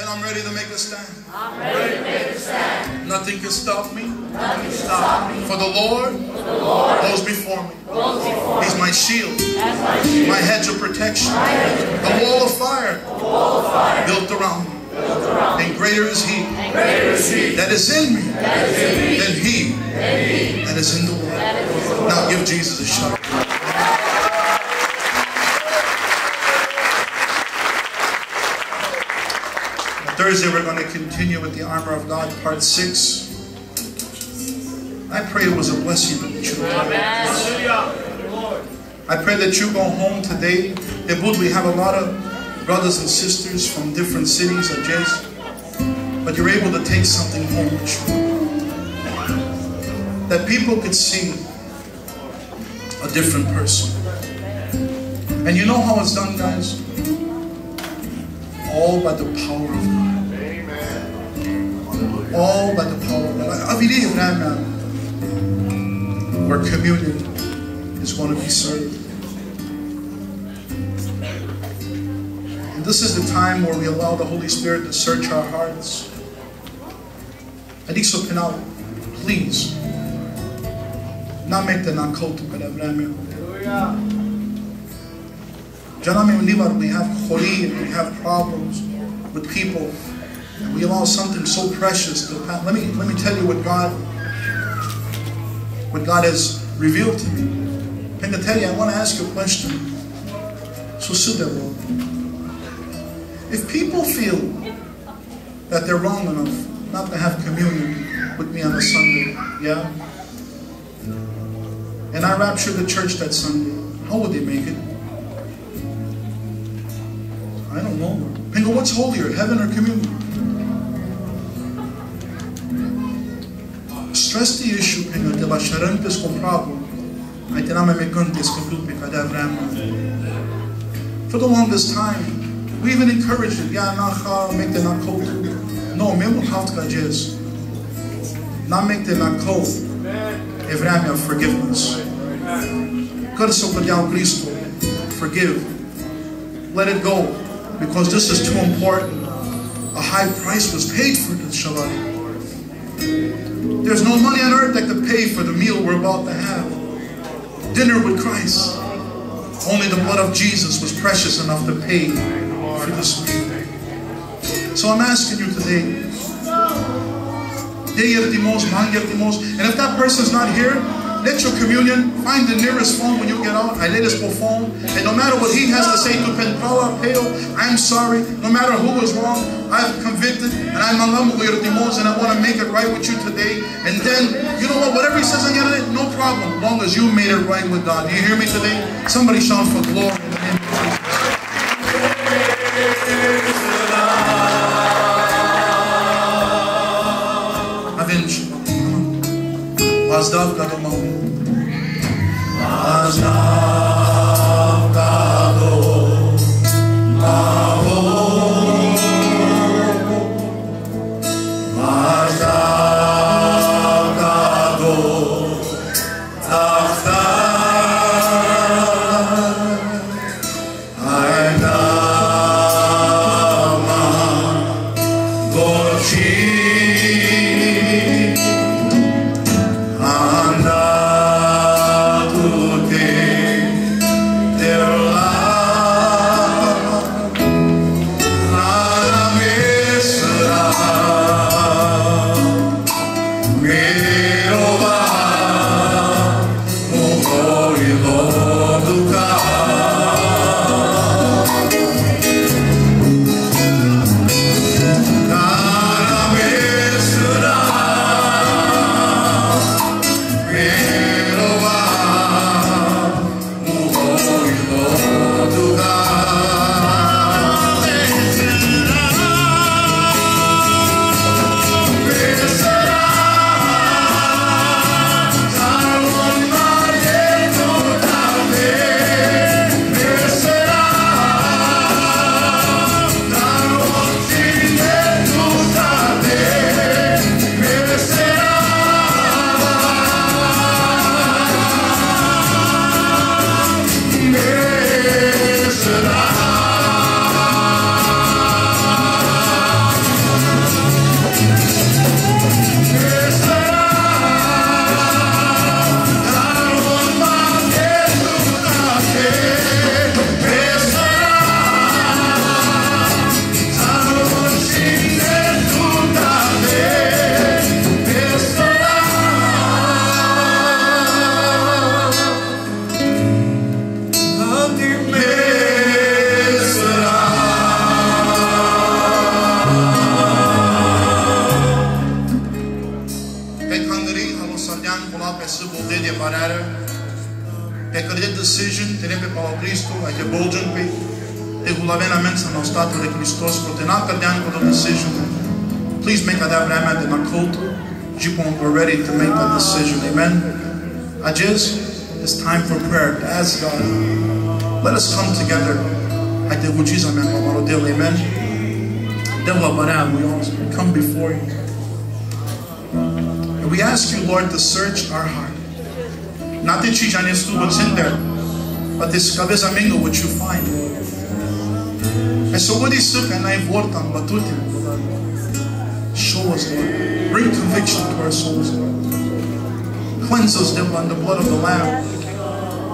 And I'm ready to make a stand. I'm ready to make a stand. Nothing can stop me. Nothing can stop me. For the Lord For the Lord goes before me. goes before He's my shield, my shield. my hedge of protection, My hedge of a wall of fire The wall of fire built around me. built around me. And greater is He And greater is He that is in me that is in me than He than He that is in the world. that is in the world. Now give Jesus a shout. Thursday, we're going to continue with the armor of God, part six. I pray it was a blessing to you. I pray that you go home today. Bud, we have a lot of brothers and sisters from different cities of Jays, but you're able to take something home with you. That people could see a different person. And you know how it's done, guys? All by the power of God. All by the power of God. I that now where communion is going to be served. And this is the time where we allow the Holy Spirit to search our hearts. Adiso Pinal, please, not make the nakotu kadabramyo. Janami Livar, we have kholi we have problems with people. And we allow something so precious to. Let me let me tell you what God what God has revealed to me. Pengateri, I want to ask you a question. So Sudabo. If people feel that they're wrong enough not to have communion with me on a Sunday, yeah? And I rapture the church that Sunday, how would they make it? I don't know. Pingo, what's holier, heaven or communion? Stress the issue, me For the longest time, we even encouraged it. Yeah, nacha, make the nakot. No, mesmo haft gajes. Not make the nakot. Evramia forgiveness. Kada sa pagyaw Cristo. Forgive. Let it go. Because this is too important. A high price was paid for this Shabbat. There's no money on earth that could pay for the meal we're about to have. Dinner with Christ. Only the blood of Jesus was precious enough to pay for this meal. So I'm asking you today, Day of the most, and if that person's not here, let your communion find the nearest phone when you get out. I let us perform. And no matter what he has to say to Penpala, Pale, I'm sorry. No matter who was wrong, I've convicted. And I'm alambu your demons, and I want to make it right with you today. And then, you know what? Whatever he says on the other day, no problem. As long as you made it right with God. Do you hear me today? Somebody shout for glory. in the name of. matter. Recolher decision, trebuie pe Cristo, a de bolgen pe regulamentul să nu statul de Hristos, poate n-a cădeam cu the decision. Please make that vremea de la cultul. Jupon, we're ready to make that decision. Amen. Ajez, it's time for prayer. Ask God. Let us come together. I did what Jesus meant, Amen. Devil, we all come before you. And we ask you, Lord, to search our heart. Not that you just what's in there, but this mingo what you find. And so what is it and I vortam batutim. Show us, Lord. Bring conviction to our souls, Lord. Cleanse us, devil, in the blood of the Lamb.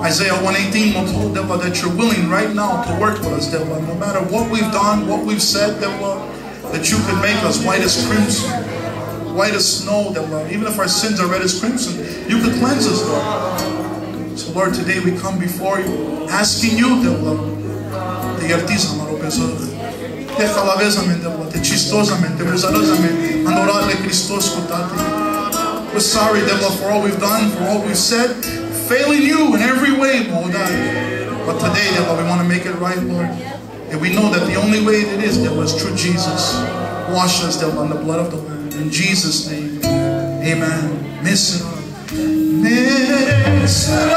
Isaiah 118 will told devil that you're willing right now to work with us, devil. No matter what we've done, what we've said, devil, that you could make us white as crimson white as snow, that Lord, even if our sins are red as crimson, you could cleanse us, Lord. So Lord, today we come before you, asking you, that Lord, te iartizam, Lord, te jalavesamente, Lord, te chistosamente, musarosamente, adorarle Christos cu We're sorry, dear Lord, for all we've done, for all we've said, failing you in every way, Lord. But today, dear Lord, we want to make it right, Lord. And we know that the only way it is, dear Lord, is through Jesus. Wash us, dear Lord, in the blood of the Lamb. In Jesus' name, amen. Misra. Misra.